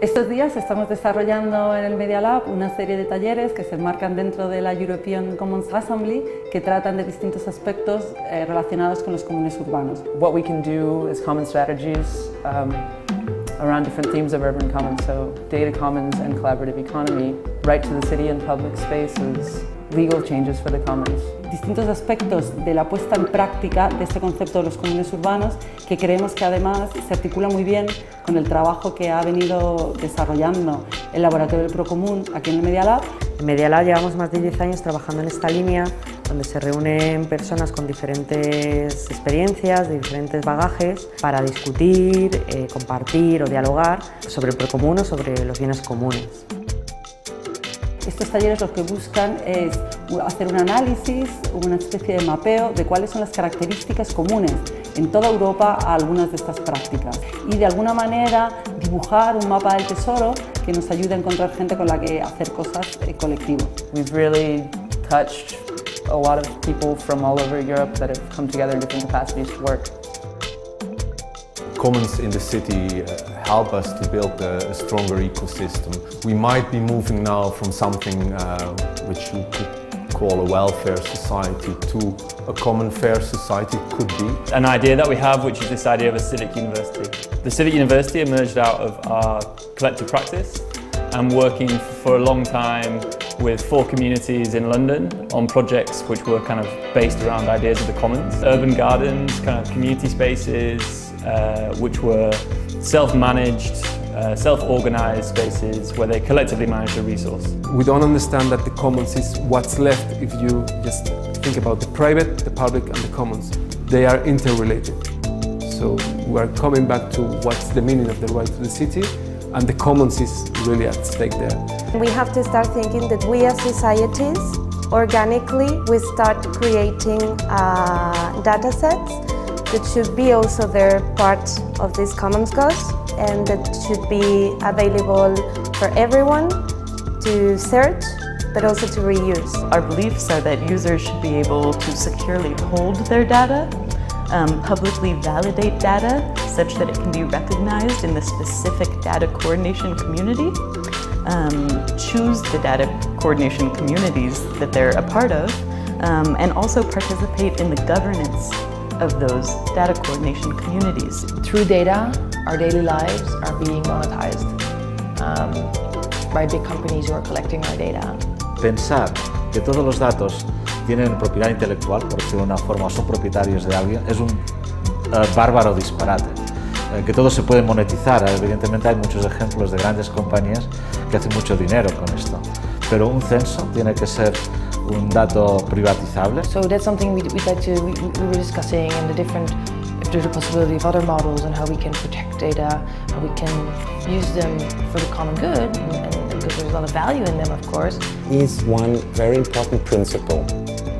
Estos días estamos desarrollando en el Media Lab una serie de talleres que se enmarcan dentro de la European Commons Assembly que tratan de distintos aspectos eh, relacionados con los comunes urbanos. What we can do is common strategies um, around different themes of urban commons, so data commons and collaborative economy, right to the city and public spaces, legal changes for the commons. distintos aspectos de la puesta en práctica de este concepto de los comunes urbanos que creemos que además se articula muy bien con el trabajo que ha venido desarrollando el Laboratorio del Procomún aquí en el Media Lab. En Media Lab llevamos más de 10 años trabajando en esta línea donde se reúnen personas con diferentes experiencias, de diferentes bagajes para discutir, eh, compartir o dialogar sobre el procomún o sobre los bienes comunes. Estos talleres lo que buscan es hacer un análisis, una especie de mapeo de cuáles son las características comunes en toda Europa a algunas de estas prácticas y de alguna manera dibujar un mapa del tesoro que nos ayude a encontrar gente con la que hacer cosas en colectivo. We've really touched a lot of people from all over Europe that have come together in different capacities to work. Commons in the city uh, help us to build a, a, stronger ecosystem. We might be moving now from something uh, which you could call a welfare society to a commonfare society could be. An idea that we have which is this idea of a civic university. The civic university emerged out of our collective practice and working for a long time with four communities in London on projects which were kind of based around ideas of the commons. Urban gardens, kind of community spaces, uh, which were self-managed, uh, self-organized spaces where they collectively manage a resource. We don't understand that the commons is what's left if you just think about the private, the public and the commons. They are interrelated. So we are coming back to what's the meaning of the right to the city and the commons is really at stake there. We have to start thinking that we as societies, organically, we start creating uh, data sets that should be also their part of this Commons Cause and that should be available for everyone to search but also to reuse. Our beliefs are that users should be able to securely hold their data, um, publicly validate data such that it can be recognized in the specific data coordination community, um, choose the data coordination communities that they're a part of, um, and also participate in the governance of those data coordination communities. Through data, our daily lives are being monetized um, by big companies who are collecting our data. Pensar que todos los datos tienen propiedad intelectual, por decirlo de una forma, son propietarios de alguien, es un uh, bárbaro disparate. Eh, que todo se puede monetizar, evidentemente hay muchos ejemplos de grandes compañías que hacen mucho dinero con esto, pero un censo tiene que ser un dato privatizable. So that's something we, we'd like to, we, we were discussing and the different, if there's a possibility of other models and how we can protect data, how we can use them for the common good, and, and because there's a lot of value in them, of course. Is one very important principle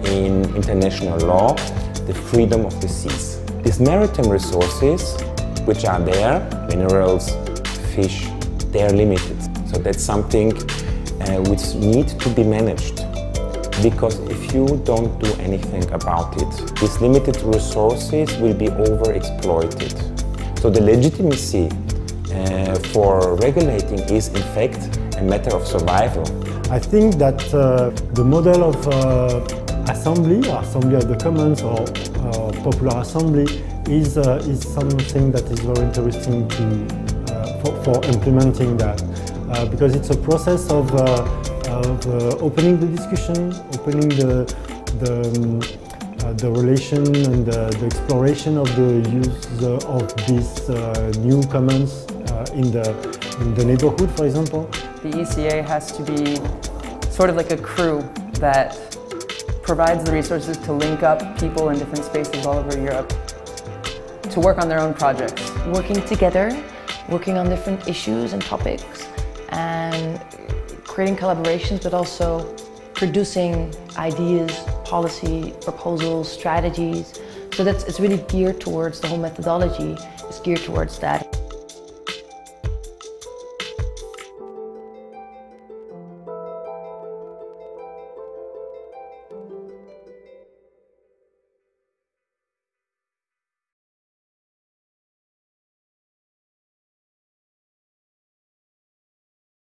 in international law, the freedom of the seas. These maritime resources, which are there, minerals, fish, they are limited. So that's something uh, which needs to be managed because if you don't do anything about it, these limited resources will be overexploited. So the legitimacy uh, for regulating is in fact a matter of survival. I think that uh, the model of uh, assembly, assembly of the commons or uh, popular assembly is, uh, is something that is very interesting to, uh, for, for, implementing that because it's a process of of uh, opening the discussion, opening the, the, um, uh, the relation and the, the, exploration of the use of these uh, new commons in, the, in the neighborhood, for example. The ECA has to be sort of like a crew that provides the resources to link up people in different spaces all over Europe to work on their own projects. Working together, working on different issues and topics, and creating collaborations, but also producing ideas, policy, proposals, strategies. So that's it's really geared towards the whole methodology is geared towards that.